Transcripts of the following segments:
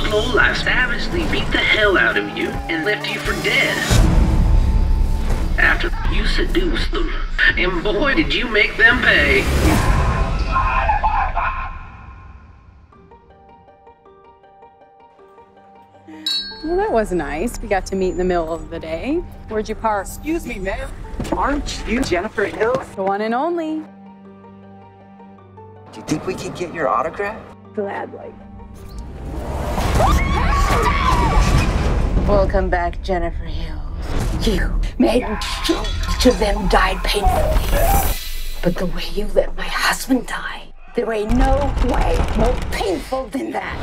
I savagely beat the hell out of you and left you for dead. After you seduced them. And boy, did you make them pay. Well, that was nice. We got to meet in the middle of the day. Where'd you park? Excuse me, ma'am. Aren't you Jennifer Hills? The one and only. Do you think we could get your autograph? Gladly. Welcome back, Jennifer Hills. You made each of them died painfully. But the way you let my husband die, there ain't no way more painful than that.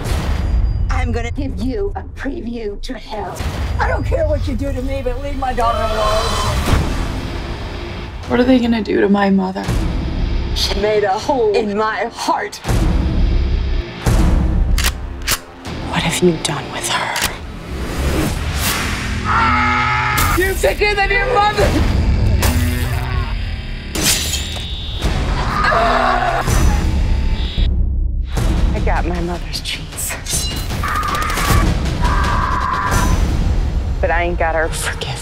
I'm gonna give you a preview to hell. I don't care what you do to me, but leave my daughter alone. What are they gonna do to my mother? She made a hole in my heart. What have you done with her? You're sicker than your mother! I got my mother's cheese. But I ain't got her freaking